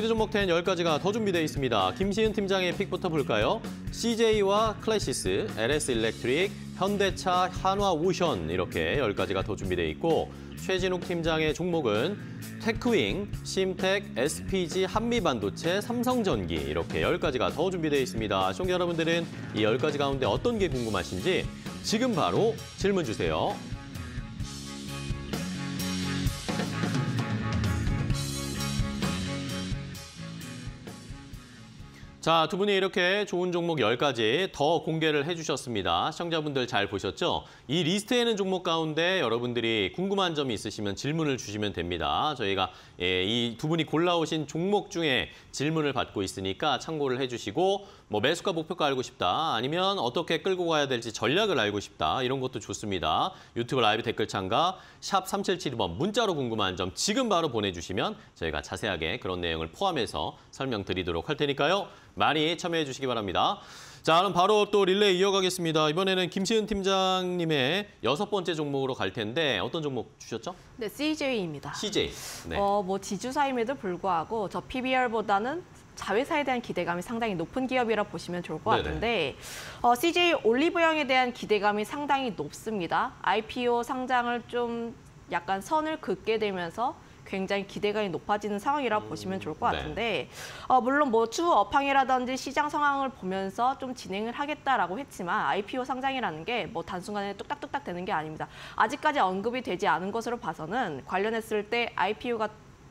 스피드 종목 10 10가지가 더 준비되어 있습니다. 김시은 팀장의 pick부터 볼까요? CJ와 클래시스, LS 일렉트릭, 현대차, 한화 오션 이렇게 10가지가 더 준비되어 있고 최진욱 팀장의 종목은 테크윙, 심텍, SPG, 한미반도체, 삼성전기 이렇게 10가지가 더 준비되어 있습니다. 시청자 여러분들은 이 10가지 가운데 어떤 게 궁금하신지 지금 바로 질문 주세요. 자, 두 분이 이렇게 좋은 종목 10가지 더 공개를 해주셨습니다. 시청자분들 잘 보셨죠? 이 리스트에 있는 종목 가운데 여러분들이 궁금한 점이 있으시면 질문을 주시면 됩니다. 저희가 예, 이 두 분이 골라오신 종목 중에 질문을 받고 있으니까 참고를 해주시고 뭐 매수가 목표가 알고 싶다 아니면 어떻게 끌고 가야 될지 전략을 알고 싶다 이런 것도 좋습니다. 유튜브 라이브 댓글창과 샵 3772번 문자로 궁금한 점 지금 바로 보내주시면 저희가 자세하게 그런 내용을 포함해서 설명드리도록 할 테니까요. 많이 참여해 주시기 바랍니다. 자, 그럼 바로 또 릴레이 이어가겠습니다. 이번에는 김시은 팀장님의 여섯 번째 종목으로 갈 텐데 어떤 종목 주셨죠? 네, CJ입니다. CJ. 네. 어, 뭐 지주사임에도 불구하고 저 PBR보다는 자회사에 대한 기대감이 상당히 높은 기업이라 보시면 좋을 것 네네. 같은데 어, CJ 올리브영에 대한 기대감이 상당히 높습니다. IPO 상장을 좀 약간 선을 긋게 되면서 굉장히 기대감이 높아지는 상황이라 보시면 좋을 것 네. 같은데 어, 물론 뭐 추후 업황이라든지 시장 상황을 보면서 좀 진행을 하겠다라고 했지만 IPO 상장이라는 게 뭐 단순간에 뚝딱뚝딱 되는 게 아닙니다. 아직까지 언급이 되지 않은 것으로 봐서는 관련했을 때 IPO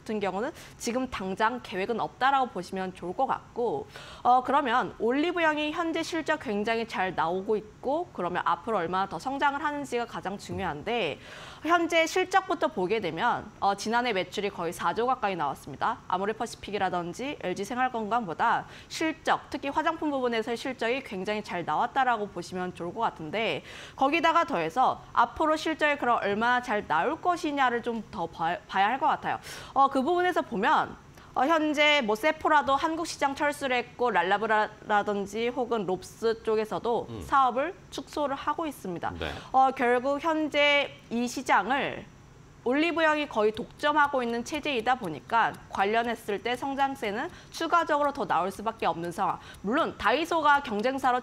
같은 경우는 지금 당장 계획은 없다라고 보시면 좋을 것 같고 어 그러면 올리브영이 현재 실적 굉장히 잘 나오고 있고 그러면 앞으로 얼마나 더 성장을 하는지가 가장 중요한데 현재 실적부터 보게 되면 어, 지난해 매출이 거의 4조 가까이 나왔습니다. 아모레퍼시픽이라든지 LG생활건강보다 실적, 특히 화장품 부분에서의 실적이 굉장히 잘 나왔다라고 보시면 좋을 것 같은데 거기다가 더해서 앞으로 실적이 그럼 얼마나 잘 나올 것이냐를 좀 더 봐야 할 것 같아요. 어, 그 부분에서 보면 어, 현재 뭐 세포라도 한국 시장 철수를 했고 랄라브라든지 혹은 롭스 쪽에서도 사업을 축소를 하고 있습니다. 네. 어, 결국 현재 이 시장을 올리브영이 거의 독점하고 있는 체제이다 보니까 관련했을 때 성장세는 추가적으로 더 나올 수밖에 없는 상황. 물론 다이소가 경쟁사로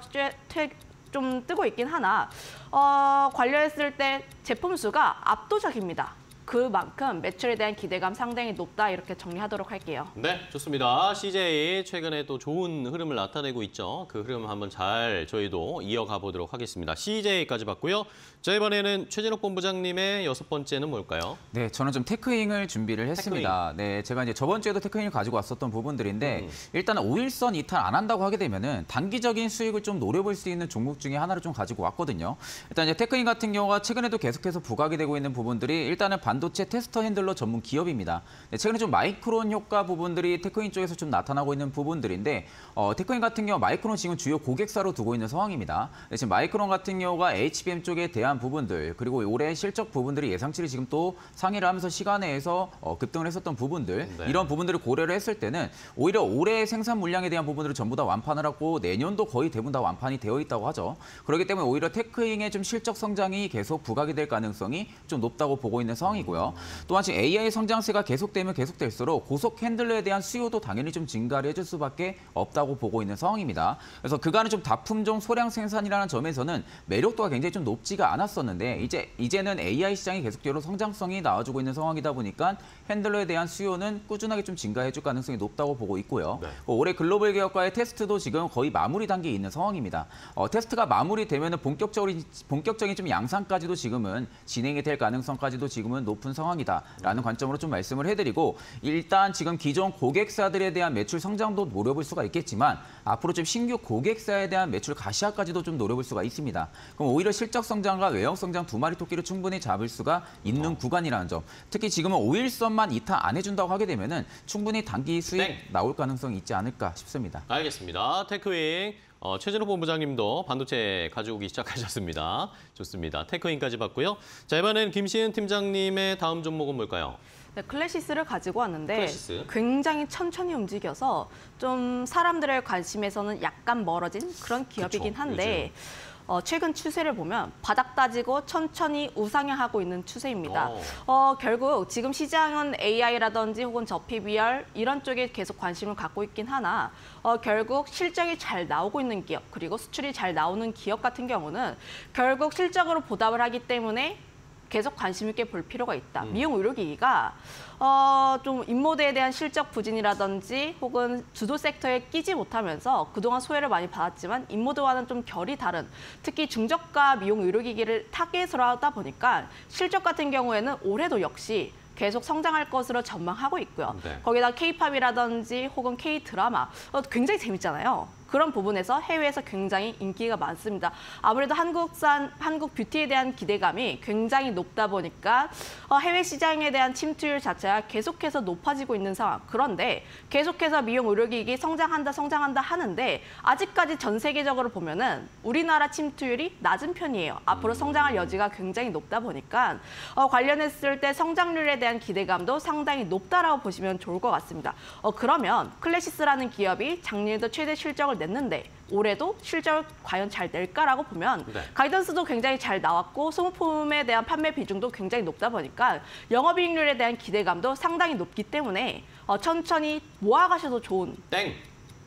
좀 뜨고 있긴 하나 어, 관련했을 때 제품 수가 압도적입니다. 그만큼 매출에 대한 기대감 상당히 높다 이렇게 정리하도록 할게요. 네, 좋습니다. CJ 최근에 또 좋은 흐름을 나타내고 있죠. 그 흐름 한번 잘 저희도 이어가 보도록 하겠습니다. CJ까지 봤고요. 자, 이번에는 최진욱 본부장님의 여섯 번째는 뭘까요? 네, 저는 좀 테크윙을 준비를 했습니다. 네, 제가 이제 저번 주에도 테크윙을 가지고 왔었던 부분들인데 음. 일단은 5일선 이탈 안 한다고 하게 되면은 단기적인 수익을 좀 노려볼 수 있는 종목 중에 하나를 좀 가지고 왔거든요. 일단 이제 테크윙 같은 경우가 최근에도 계속해서 부각이 되고 있는 부분들이 일단은 반도체 tester handler 전문 기업입니다. 네, 최근에 좀 마이크론 효과 부분들이 테크윙 쪽에서 좀 나타나고 있는 부분들인데 어, 테크윙 같은 경우 마이크론 지금 주요 고객사로 두고 있는 상황입니다. 네, 지금 마이크론 같은 경우가 HBM 쪽에 대한 부분들 그리고 올해 실적 부분들이 예상치를 지금 또 상회를 하면서 시간에서 어, 급등을 했었던 부분들 네. 이런 부분들을 고려를 했을 때는 오히려 올해 생산 물량에 대한 부분들을 전부 다 완판을 하고 내년도 거의 대부분 다 완판이 되어 있다고 하죠. 그렇기 때문에 오히려 테크잉의 좀 실적 성장이 계속 부각이 될 가능성이 좀 높다고 보고 있는 상황이고 요. 또한 지금 AI 성장세가 계속되면 계속될수록 고속 핸들러에 대한 수요도 당연히 좀 증가를 해줄 수밖에 없다고 보고 있는 상황입니다. 그래서 그간의 좀 다품종 소량 생산이라는 점에서는 매력도가 굉장히 좀 높지가 않았었는데 이제 이제는 AI 시장이 계속적으로 성장성이 나와주고 있는 상황이다 보니까 핸들러에 대한 수요는 꾸준하게 좀 증가해줄 가능성이 높다고 보고 있고요. 네. 어, 올해 글로벌 기업과의 테스트도 지금 거의 마무리 단계에 있는 상황입니다. 어, 테스트가 마무리되면 본격적으로 본격적인 좀 양상까지도 지금은 진행이 될 가능성까지도 지금은 높은 상황이다라는 관점으로 좀 말씀을 해드리고 일단 지금 기존 고객사들에 대한 매출 성장도 노려볼 수가 있겠지만 앞으로 좀 신규 고객사에 대한 매출 가시화까지도 좀 노려볼 수가 있습니다. 그럼 오히려 실적 성장과 외형 성장 두 마리 토끼를 충분히 잡을 수가 있는 구간이라는 점. 특히 지금은 5일선만 이탈 안 해준다고 하게 되면 은 충분히 단기 수익 땡. 나올 가능성이 있지 않을까 싶습니다. 알겠습니다. 테크윙 어, 최진욱 본부장님도 반도체 가져오기 시작하셨습니다. 좋습니다. 테크윙까지 봤고요. 자, 이번엔 김시은 팀장님의 다음 종목은 뭘까요? 네, 클래시스를 가지고 왔는데 클래시스. 굉장히 천천히 움직여서 좀 사람들의 관심에서는 약간 멀어진 그런 기업이긴 그쵸, 한데 어, 최근 추세를 보면 바닥 다지고 천천히 우상향하고 있는 추세입니다. 오. 어, 결국 지금 시장은 AI라든지 혹은 저PBR 이런 쪽에 계속 관심을 갖고 있긴 하나 어, 결국 실적이 잘 나오고 있는 기업 그리고 수출이 잘 나오는 기업 같은 경우는 결국 실적으로 보답을 하기 때문에 계속 관심 있게 볼 필요가 있다. 미용 의료기기가 어, 좀 인모드에 대한 실적 부진이라든지 혹은 주도 섹터에 끼지 못하면서 그동안 소외를 많이 받았지만 인모드와는 좀 결이 다른 특히 중저가 미용 의료기기를 타겟으로 하다 보니까 실적 같은 경우에는 올해도 역시 계속 성장할 것으로 전망하고 있고요. 네. 거기다 K-팝이라든지 혹은 K-드라마 어, 굉장히 재밌잖아요. 그런 부분에서 해외에서 굉장히 인기가 많습니다. 아무래도 한국산 한국 뷰티에 대한 기대감이 굉장히 높다 보니까 어, 해외 시장에 대한 침투율 자체가 계속해서 높아지고 있는 상황. 그런데 계속해서 미용 의료기기 성장한다 성장한다 하는데 아직까지 전 세계적으로 보면은 우리나라 침투율이 낮은 편이에요. 앞으로 성장할 여지가 굉장히 높다 보니까 어, 관련했을 때 성장률에 대한 기대감도 상당히 높다라고 보시면 좋을 것 같습니다. 어, 그러면 클래시스라는 기업이 작년에도 최대 실적을 냈는데 올해도 실적 과연 잘 낼까라고 보면 네. guidance도 굉장히 잘 나왔고 소모품에 대한 판매 비중도 굉장히 높다 보니까 영업이익률에 대한 기대감도 상당히 높기 때문에 어, 천천히 모아가셔도 좋은 땡.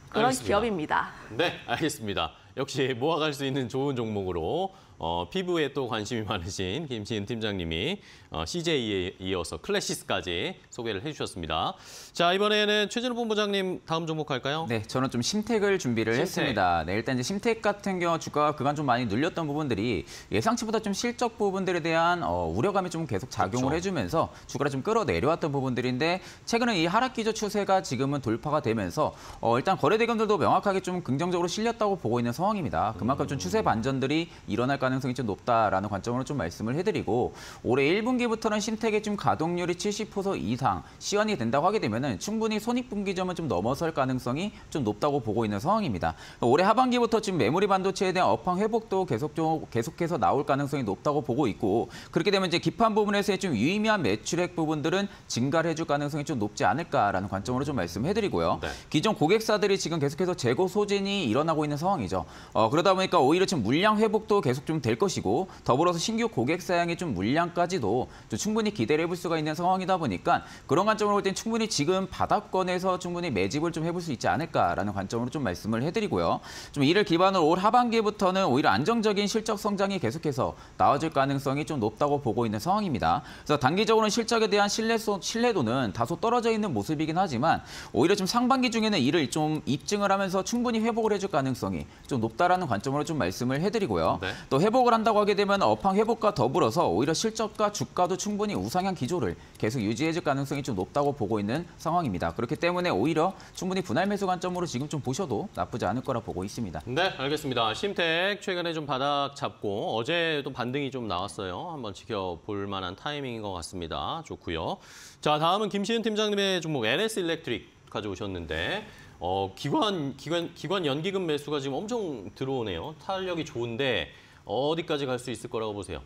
그런 알겠습니다. 기업입니다. 네, 알겠습니다. 역시 모아갈 수 있는 좋은 종목으로 어, 피부에 또 관심이 많으신 김시은 팀장님이 어, CJ에 이어서 클래시스까지 소개를 해주셨습니다. 자, 이번에는 최진호 본부장님 다음 종목 갈까요? 네, 저는 좀 심택을 준비를 심택. 했습니다. 네, 일단 이제 심택 같은 경우 주가가 그간 좀 많이 눌렸던 부분들이 예상치보다 좀 실적 부분들에 대한 어, 우려감이 좀 계속 작용을 그렇죠. 해주면서 주가를 좀 끌어내려왔던 부분들인데 최근에 이 하락 기조 추세가 지금은 돌파가 되면서 어, 일단 거래 대금들도 명확하게 좀 긍정적으로 실렸다고 보고 있는 상황입니다. 그만큼 좀 추세 반전들이 일어날 가능성이 좀 높다라는 관점으로 좀 말씀을 해드리고 올해 1분기부터는 심택의 좀 가동률이 70% 이상 시연이 된다고 하게 되면은 충분히 손익분기점은 좀 넘어설 가능성이 좀 높다고 보고 있는 상황입니다. 올해 하반기부터 지금 메모리 반도체에 대한 업황 회복도 계속 좀 계속해서 나올 가능성이 높다고 보고 있고 그렇게 되면 이제 기판 부분에서의 좀 유의미한 매출액 부분들은 증가를 해줄 가능성이 좀 높지 않을까라는 관점으로 좀 말씀해드리고요. 네. 기존 고객사들이 지금 계속해서 재고 소진이 일어나고 있는 상황이죠. 어, 그러다 보니까 오히려 지금 물량 회복도 계속 좀될 것이고 더불어서 신규 고객 사양의 좀 물량까지도 좀 충분히 기대를 해볼 수가 있는 상황이다 보니까 그런 관점으로 볼 땐 충분히 지금 바닥권에서 충분히 매집을 좀 해볼 수 있지 않을까라는 관점으로 좀 말씀을 해드리고요. 좀 이를 기반으로 올 하반기부터는 오히려 안정적인 실적 성장이 계속해서 나와줄 가능성이 좀 높다고 보고 있는 상황입니다. 그래서 단기적으로는 실적에 대한 신뢰소, 신뢰도는 다소 떨어져 있는 모습이긴 하지만 오히려 좀 상반기 중에는 이를 좀 입증을 하면서 충분히 회복을 해줄 가능성이 좀 높다라는 관점으로 좀 말씀을 해드리고요. 네. 또 회복을 한다고 하게 되면 업황 회복과 더불어서 오히려 실적과 주가도 충분히 우상향 기조를 계속 유지해줄 가능성이 좀 높다고 보고 있는 상황입니다. 그렇기 때문에 오히려 충분히 분할 매수 관점으로 지금 좀 보셔도 나쁘지 않을 거라 보고 있습니다. 네, 알겠습니다. 심택 최근에 좀 바닥 잡고 어제도 반등이 좀 나왔어요. 한번 지켜볼 만한 타이밍인 것 같습니다. 좋고요. 자, 다음은 김시은 팀장님의 종목 NS 일렉트릭 가져오셨는데 어, 기관 기관 기관 연기금 매수가 지금 엄청 들어오네요. 탄력이 좋은데 어디까지 갈 수 있을 거라고 보세요?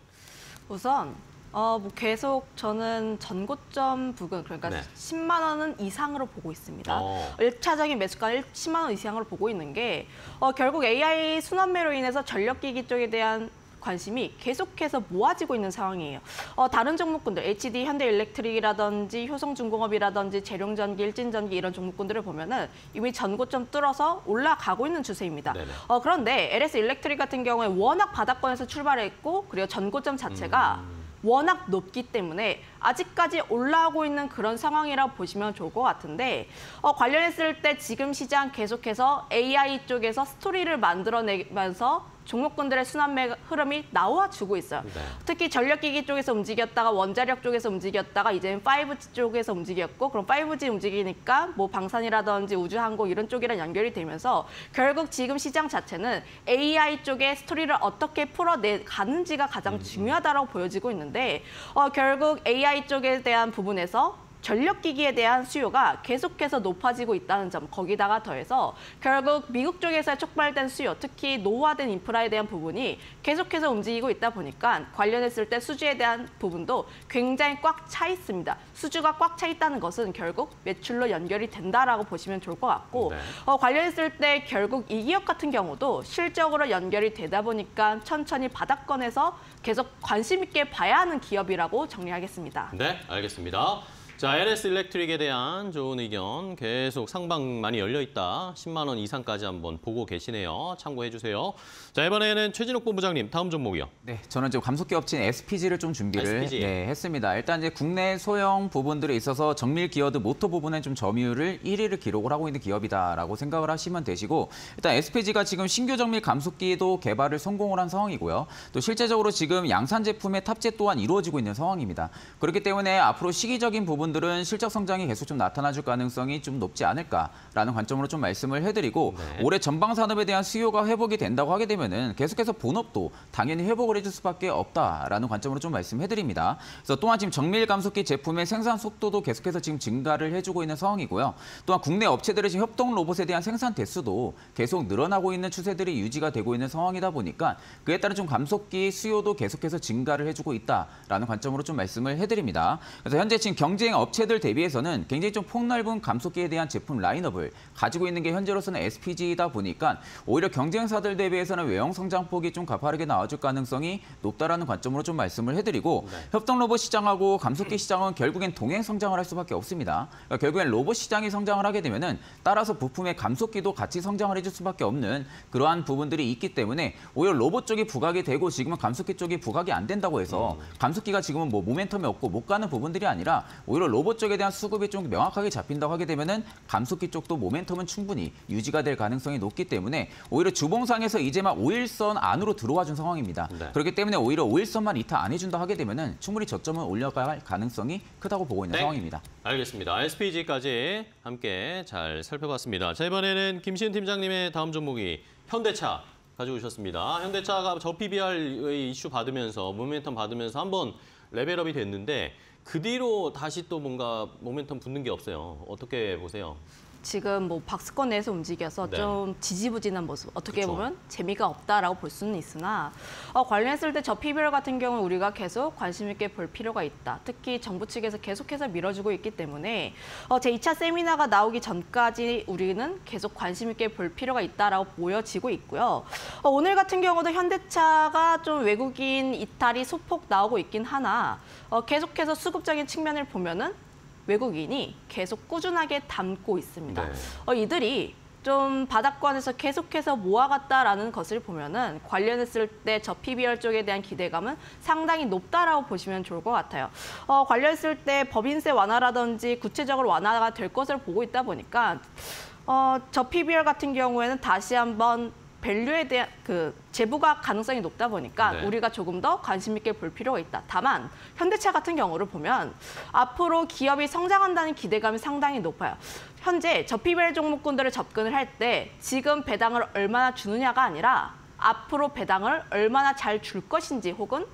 우선 어, 뭐 계속 저는 전고점 부근 그러니까 네. 10만 원은 이상으로 보고 있습니다. 어. 일차적인 매수가 10만 원 이상으로 보고 있는 게 어, 결국 AI 순환매로 인해서 전력기기 쪽에 대한 관심이 계속해서 모아지고 있는 상황이에요. 어, 다른 종목군들, HD 현대일렉트릭이라든지 효성중공업이라든지 재룡전기, 일진전기 이런 종목군들을 보면은 이미 전고점 뚫어서 올라가고 있는 추세입니다. 어, 그런데 LS 일렉트릭 같은 경우에 워낙 바닥권에서 출발했고 그리고 전고점 자체가 워낙 높기 때문에 아직까지 올라오고 있는 그런 상황이라고 보시면 좋을 것 같은데 어, 관련했을 때 지금 시장 계속해서 AI 쪽에서 스토리를 만들어내면서 종목군들의 순환매 흐름이 나와주고 있어요. 네. 특히 전력기기 쪽에서 움직였다가 원자력 쪽에서 움직였다가 이제는 5G 쪽에서 움직였고 그럼 5G 움직이니까 뭐 방산이라든지 우주항공 이런 쪽이랑 연결이 되면서 결국 지금 시장 자체는 AI 쪽의 스토리를 어떻게 풀어내 가는지가 가장 중요하다고 보여지고 있는데 어, 결국 AI 쪽에 대한 부분에서 전력기기에 대한 수요가 계속해서 높아지고 있다는 점 거기다가 더해서 결국 미국 쪽에서 촉발된 수요 특히 노후화된 인프라에 대한 부분이 계속해서 움직이고 있다 보니까 관련했을 때 수주에 대한 부분도 굉장히 꽉 차 있습니다. 수주가 꽉 차 있다는 것은 결국 매출로 연결이 된다라고 보시면 좋을 것 같고 네. 어, 관련했을 때 결국 이 기업 같은 경우도 실적으로 연결이 되다 보니까 천천히 바닥권에서 계속 관심 있게 봐야 하는 기업이라고 정리하겠습니다. 네, 알겠습니다. 자, LS 일렉트릭에 대한 좋은 의견 계속 상방 많이 열려 있다. 10만 원 이상까지 한번 보고 계시네요. 참고해 주세요. 자, 이번에는 최진욱 본부장님 다음 종목이요. 네, 저는 지금 감속기 업체인 SPG를 좀 준비를 SPG. 네, 했습니다. 일단 이제 국내 소형 부분들에 있어서 정밀 geared motor 부분에 좀 점유율을 1위를 기록을 하고 있는 기업이다라고 생각을 하시면 되시고 일단 SPG가 지금 신규 정밀 감속기도 개발을 성공을 한 상황이고요. 또 실제적으로 지금 양산 제품의 탑재 또한 이루어지고 있는 상황입니다. 그렇기 때문에 앞으로 시기적인 부분 들은 실적 성장이 계속 좀 나타나줄 가능성이 좀 높지 않을까라는 관점으로 좀 말씀을 해드리고 네. 올해 전방 산업에 대한 수요가 회복이 된다고 하게 되면은 계속해서 본업도 당연히 회복을 해줄 수밖에 없다라는 관점으로 좀 말씀해드립니다. 그래서 또한 지금 정밀 감속기 제품의 생산 속도도 계속해서 지금 증가를 해주고 있는 상황이고요. 또한 국내 업체들의 지금 협동 로봇에 대한 생산 대수도 계속 늘어나고 있는 추세들이 유지가 되고 있는 상황이다 보니까 그에 따른 좀 감속기 수요도 계속해서 증가를 해주고 있다라는 관점으로 좀 말씀을 해드립니다. 그래서 현재 지금 경쟁 업체들 대비해서는 굉장히 좀 폭넓은 감속기에 대한 제품 라인업을 가지고 있는 게 현재로서는 SPG이다 보니까 오히려 경쟁사들 대비해서는 외형 성장폭이 좀 가파르게 나와줄 가능성이 높다라는 관점으로 좀 말씀을 해드리고 네. 협동 로봇 시장하고 감속기 시장은 결국엔 동행 성장을 할 수밖에 없습니다. 그러니까 결국엔 로봇 시장이 성장을 하게 되면은 따라서 부품의 감속기도 같이 성장을 해줄 수밖에 없는 그러한 부분들이 있기 때문에 오히려 로봇 쪽이 부각이 되고 지금은 감속기 쪽이 부각이 안 된다고 해서 감속기가 지금은 뭐 모멘텀이 없고 못 가는 부분들이 아니라 오히려 로봇 쪽에 대한 수급이 좀 명확하게 잡힌다고 하게 되면은 감속기 쪽도 모멘텀은 충분히 유지가 될 가능성이 높기 때문에 오히려 주봉상에서 이제 막 5일선 안으로 들어와 준 상황입니다. 네. 그렇기 때문에 오히려 5일선만 이탈 안 해준다 하게 되면은 충분히 저점은 올라갈 가능성이 크다고 보고 있는 땡. 상황입니다. 알겠습니다. SPG까지 함께 잘 살펴봤습니다. 자, 이번에는 김시은 팀장님의 다음 종목이 현대차 가지고 오셨습니다. 현대차가 저 PBR의 이슈 받으면서 모멘텀 받으면서 한번 레벨업이 됐는데 그 뒤로 다시 또 뭔가 모멘텀 붙는 게 없어요. 어떻게 보세요? 지금 뭐 박스권 내에서 움직여서 네. 좀 지지부진한 모습 어떻게 그쵸. 보면 재미가 없다라고 볼 수는 있으나 어, 관련했을 때 저 PBR 같은 경우 는 우리가 계속 관심 있게 볼 필요가 있다. 특히 정부 측에서 계속해서 밀어주고 있기 때문에 어, 제 2차 세미나가 나오기 전까지 우리는 계속 관심 있게 볼 필요가 있다라고 보여지고 있고요. 어, 오늘 같은 경우도 현대차가 좀 외국인 이탈이 소폭 나오고 있긴 하나 어, 계속해서 수급적인 측면을 보면은 외국인이 계속 꾸준하게 담고 있습니다. 네. 어, 이들이 좀 바닥권에서 계속해서 모아갔다라는 것을 보면은 관련했을 때 저 PBR 쪽에 대한 기대감은 상당히 높다라고 보시면 좋을 것 같아요. 어, 관련했을 때 법인세 완화라든지 구체적으로 완화가 될 것을 보고 있다 보니까 어, 저 PBR 같은 경우에는 다시 한번 밸류에 대한 그 재부가 가능성이 높다 보니까 네. 우리가 조금 더 관심 있게 볼 필요가 있다. 다만 현대차 같은 경우를 보면 앞으로 기업이 성장한다는 기대감이 상당히 높아요. 현재 저 PBR 종목군들을 접근을 할 때 지금 배당을 얼마나 주느냐가 아니라 앞으로 배당을 얼마나 잘 줄 것인지 혹은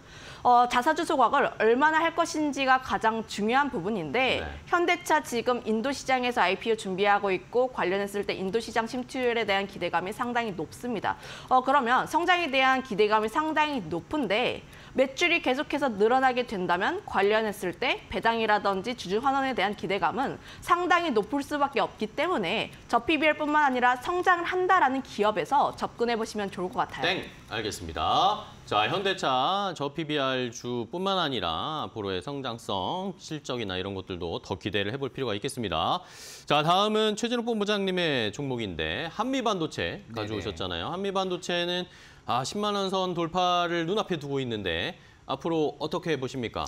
어, 자사주 소각을 얼마나 할 것인지가 가장 중요한 부분인데 네. 현대차 지금 인도 시장에서 IPO 준비하고 있고 관련했을 때 인도 시장 침투율에 대한 기대감이 상당히 높습니다. 어, 그러면 성장에 대한 기대감이 상당히 높은데 매출이 계속해서 늘어나게 된다면 관련했을 때 배당이라든지 주주 환원에 대한 기대감은 상당히 높을 수밖에 없기 때문에 저 PBR뿐만 아니라 성장을 한다라는 기업에서 접근해 보시면 좋을 것 같아요. 땡! 알겠습니다. 자, 현대차 저 PBR 주뿐만 아니라 앞으로의 성장성, 실적이나 이런 것들도 더 기대를 해볼 필요가 있겠습니다. 자, 다음은 최진욱 본부장님의 종목인데 한미반도체 가져오셨잖아요. 한미반도체는 아, 10만 원 선 돌파를 눈앞에 두고 있는데 앞으로 어떻게 보십니까?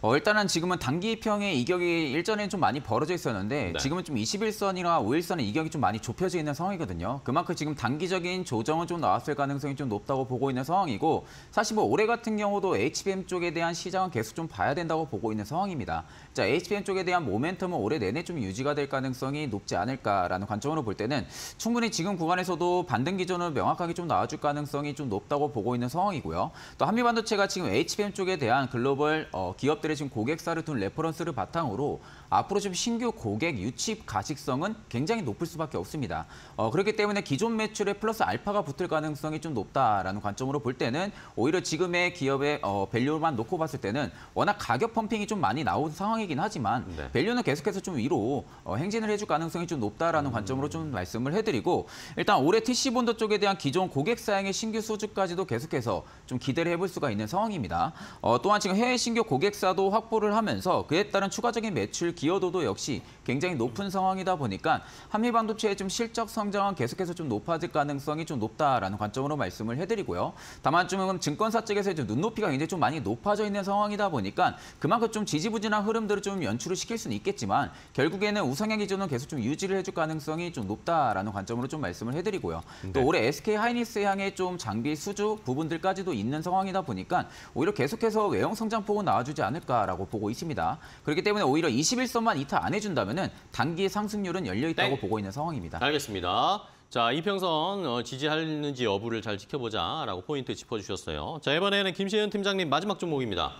어, 일단은 지금은 단기평의 이격이 일전에는 좀 많이 벌어져 있었는데 네. 지금은 좀 21선이나 5일선의 이격이 좀 많이 좁혀져 있는 상황이거든요. 그만큼 지금 단기적인 조정은 좀 나왔을 가능성이 좀 높다고 보고 있는 상황이고 사실 뭐 올해 같은 경우도 HBM 쪽에 대한 시장은 계속 좀 봐야 된다고 보고 있는 상황입니다. 자, HBM 쪽에 대한 모멘텀은 올해 내내 좀 유지가 될 가능성이 높지 않을까라는 관점으로 볼 때는 충분히 지금 구간에서도 반등 기준을 명확하게 좀 나와줄 가능성이 좀 높다고 보고 있는 상황이고요. 또 한미반도체가 지금 HBM 쪽에 대한 글로벌 어, 기업들의 지금 고객사를 둔 reference를 바탕으로 앞으로 좀 신규 고객 유치 가시성은 굉장히 높을 수밖에 없습니다. 어, 그렇기 때문에 기존 매출에 플러스 알파가 붙을 가능성이 좀 높다라는 관점으로 볼 때는 오히려 지금의 기업의 어, value만 놓고 봤을 때는 워낙 가격 pumping이 좀 많이 나온 상황이긴 하지만 네. value는 계속해서 좀 위로 어, 행진을 해줄 가능성이 좀 높다라는 관점으로 좀 말씀을 해드리고 일단 올해 TC bonder 쪽에 대한 기존 고객사향의 신규 수주까지도 계속해서 좀 기대를 해볼 수가 있는 상황입니다. 어, 또한 지금 해외 신규 고객사도 확보를 하면서 그에 따른 추가적인 매출 기여도도 역시 굉장히 높은 상황이다 보니까 한미 반도체의 좀 실적 성장은 계속해서 좀 높아질 가능성이 좀 높다라는 관점으로 말씀을 해드리고요. 다만 좀 증권사 측에서 좀 눈높이가 굉장히 좀 많이 높아져 있는 상황이다 보니까 그만큼 좀 지지부진한 흐름들을 좀 연출을 시킬 수는 있겠지만 결국에는 우상향 기준은 계속 좀 유지를 해줄 가능성이 좀 높다라는 관점으로 좀 말씀을 해드리고요. 또 네. 올해 SK 하이닉스 향의 좀 장비 수주 부분들까지도 있는 상황이다 보니까 오히려 계속해서 외형 성장폭은 나와주지 않을까라고 보고 있습니다. 그렇기 때문에 오히려 21 선만 이탈 안 해준다면은 단기 상승률은 열려 있다고 네. 보고 있는 상황입니다. 알겠습니다. 자, 이평선 어, 지지하는지 여부를 잘 지켜보자라고 포인트 짚어주셨어요. 자, 이번에는 김시현 팀장님 마지막 종목입니다.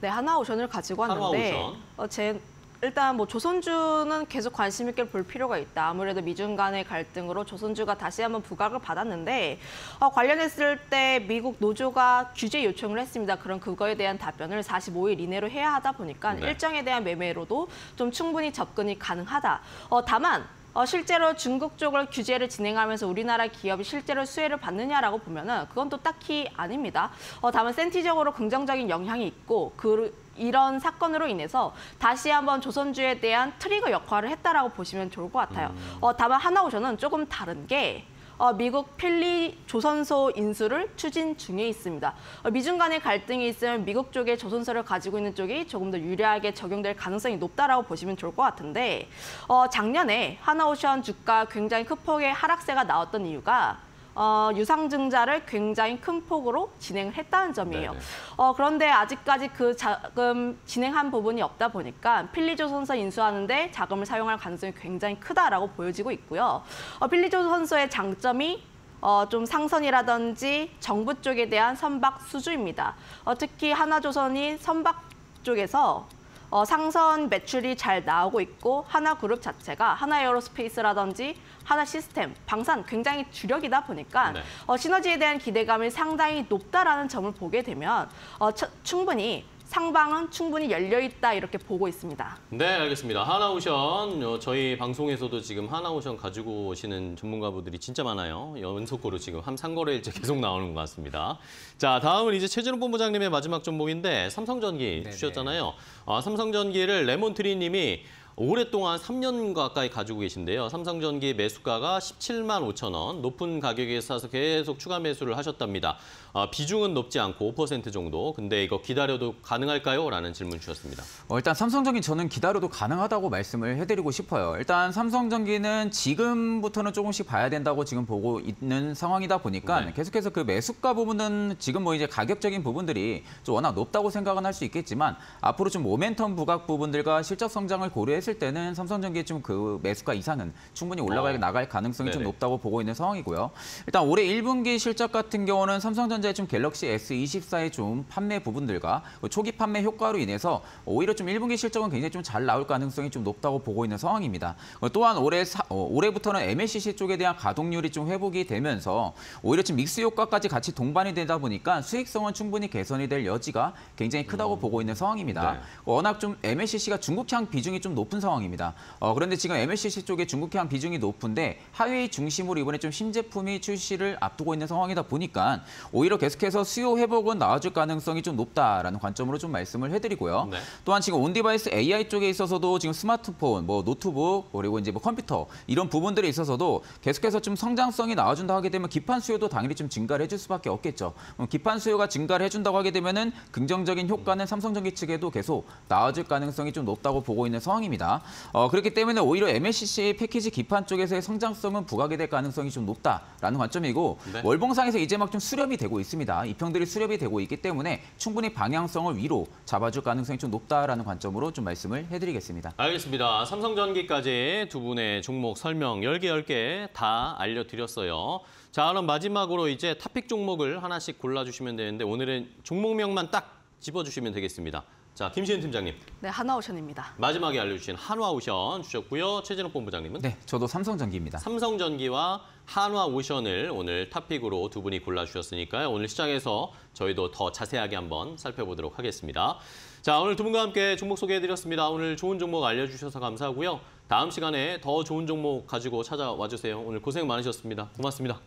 네, 하나오션을 가지고 왔는데 하나오션. 어, 제 일단 뭐 조선주는 계속 관심 있게 볼 필요가 있다. 아무래도 미중 간의 갈등으로 조선주가 다시 한번 부각을 받았는데 어, 관련했을 때 미국 노조가 규제 요청을 했습니다. 그럼 그거에 대한 답변을 45일 이내로 해야 하다 보니까 네. 일정에 대한 매매로도 좀 충분히 접근이 가능하다. 어, 다만 어, 실제로 중국 쪽을 규제를 진행하면서 우리나라 기업이 실제로 수혜를 받느냐라고 보면은 그건 또 딱히 아닙니다. 어, 다만 센티적으로 긍정적인 영향이 있고 그 이런 사건으로 인해서 다시 한번 조선주에 대한 트리거 역할을 했다라고 보시면 좋을 것 같아요. 어, 다만 하나오션은 조금 다른 게 어, 미국 필리 조선소 인수를 추진 중에 있습니다. 어, 미중 간의 갈등이 있으면 미국 쪽에 조선소를 가지고 있는 쪽이 조금 더 유리하게 적용될 가능성이 높다라고 보시면 좋을 것 같은데 어, 작년에 하나오션 주가 굉장히 큰 폭의 하락세가 나왔던 이유가 어, 유상증자를 굉장히 큰 폭으로 진행을 했다는 점이에요. 네네. 어, 그런데 아직까지 그 자금 진행한 부분이 없다 보니까 필리조선소 인수하는데 자금을 사용할 가능성이 굉장히 크다라고 보여지고 있고요. 어, 필리조선소의 장점이 어, 좀 상선이라든지 정부 쪽에 대한 선박 수주입니다. 어, 특히 하나조선이 선박 쪽에서 어, 상선 매출이 잘 나오고 있고 하나그룹 자체가 하나에어로스페이스라든지 하나 시스템, 방산 굉장히 주력이다 보니까 네. 어, 시너지에 대한 기대감이 상당히 높다라는 점을 보게 되면 어, 처- 충분히 상방은 충분히 열려 있다 이렇게 보고 있습니다. 네, 알겠습니다. 하나오션 어, 저희 방송에서도 지금 하나오션 가지고 오시는 전문가분들이 진짜 많아요. 연속으로 지금 한 상거래일째 계속 나오는 것 같습니다. 자, 다음은 이제 최진욱 본부장님의 마지막 종목인데 삼성전기 네네. 주셨잖아요. 아, 삼성전기를 레몬트리님이 오랫동안 3년 가까이 가지고 계신데요. 삼성전기 매수가가 17만 5천 원, 높은 가격에 사서 계속 추가 매수를 하셨답니다. 아, 비중은 높지 않고 5% 정도. 근데 이거 기다려도 가능할까요? 라는 질문 주셨습니다. 어, 일단 삼성전기 저는 기다려도 가능하다고 말씀을 해드리고 싶어요. 일단 삼성전기는 지금부터는 조금씩 봐야 된다고 지금 보고 있는 상황이다 보니까 네. 계속해서 그 매수가 부분은 지금 뭐 이제 가격적인 부분들이 좀 워낙 높다고 생각은 할 수 있겠지만 앞으로 좀 모멘텀 부각 부분들과 실적 성장을 고려 했을 때는 삼성전기의 좀그 매수가 이상은 충분히 올라가 어. 나갈 가능성이 좀 네네. 높다고 보고 있는 상황이고요. 일단 올해 1분기 실적 같은 경우는 삼성전자의 좀 갤럭시 S24의 좀 판매 부분들과 그 초기 판매 효과로 인해서 오히려 좀 1분기 실적은 굉장히 좀 잘 나올 가능성이 좀 높다고 보고 있는 상황입니다. 어, 또한 올해 사- 어, 올해부터는 MLCC 쪽에 대한 가동률이 좀 회복이 되면서 오히려 좀 믹스 효과까지 같이 동반이 되다 보니까 수익성은 충분히 개선이 될 여지가 굉장히 크다고 보고 있는 상황입니다. 네. 워낙 좀 MLCC가 중국향 비중이 좀 높은 상황입니다. 어, 그런데 지금 MLCC 쪽에 중국향 비중이 높은데 화웨이 중심으로 이번에 좀 신제품이 출시를 앞두고 있는 상황이다 보니까 오히려 계속해서 수요 회복은 나와줄 가능성이 좀 높다라는 관점으로 좀 말씀을 해드리고요. 네. 또한 지금 on-device AI 쪽에 있어서도 지금 스마트폰, 뭐 노트북 그리고 이제 뭐 컴퓨터 이런 부분들에 있어서도 계속해서 좀 성장성이 나와준다 하게 되면 기판 수요도 당연히 좀 증가를 해줄 수밖에 없겠죠. 그럼 기판 수요가 증가를 해준다고 하게 되면은 긍정적인 효과는 삼성전기 측에도 계속 나와줄 가능성이 좀 높다고 보고 있는 상황입니다. 어, 그렇기 때문에 오히려 MLCC 패키지 기판 쪽에서의 성장성은 부각이 될 가능성이 좀 높다라는 관점이고 네. 월봉상에서 이제 막 좀 수렴이 되고 있습니다. 이평들이 수렴이 되고 있기 때문에 충분히 방향성을 위로 잡아줄 가능성이 좀 높다라는 관점으로 좀 말씀을 해드리겠습니다. 알겠습니다. 삼성전기까지 두 분의 종목 설명 10개, 10개 다 알려드렸어요. 자, 그럼 마지막으로 이제 탑픽 종목을 하나씩 골라주시면 되는데 오늘은 종목명만 딱 짚어주시면 되겠습니다. 자, 김시현 팀장님. 네, 하나오션입니다. 마지막에 알려주신 한화오션 주셨고요. 최진욱 본부장님은 네, 저도 삼성전기입니다. 삼성전기와 한화오션을 오늘 탑픽으로 두 분이 골라주셨으니까요. 오늘 시장에서 저희도 더 자세하게 한번 살펴보도록 하겠습니다. 자, 오늘 두 분과 함께 종목 소개해드렸습니다. 오늘 좋은 종목 알려주셔서 감사하고요. 다음 시간에 더 좋은 종목 가지고 찾아와 주세요. 오늘 고생 많으셨습니다. 고맙습니다.